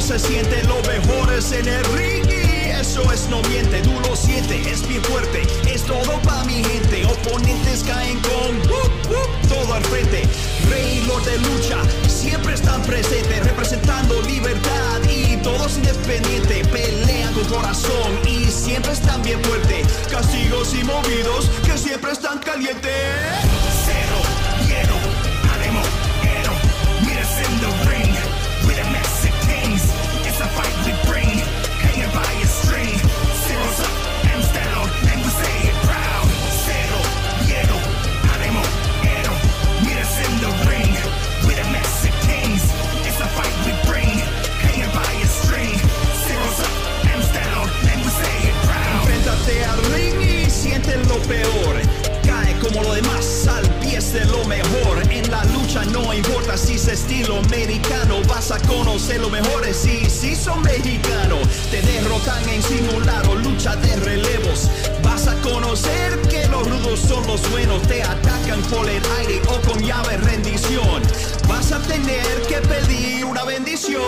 se siente, lo mejor es en el ring eso es no miente, tú lo sientes, es bien fuerte, es todo pa' mi gente, oponentes caen con whoop, whoop, todo al frente, rey los de lucha, siempre están presentes, representando libertad. Y todos independientes, pelean con corazón. Y siempre están bien fuertes, castigos y movidos que siempre están calientes. Lo mejor. En la lucha no importa si es estilo americano, vas a conocer lo mejores. Y si son mexicanos, te derrotan en simulado, lucha de relevos. Vas a conocer que los rudos son los buenos, te atacan por el aire o con llave rendición. Vas a tener que pedir una bendición.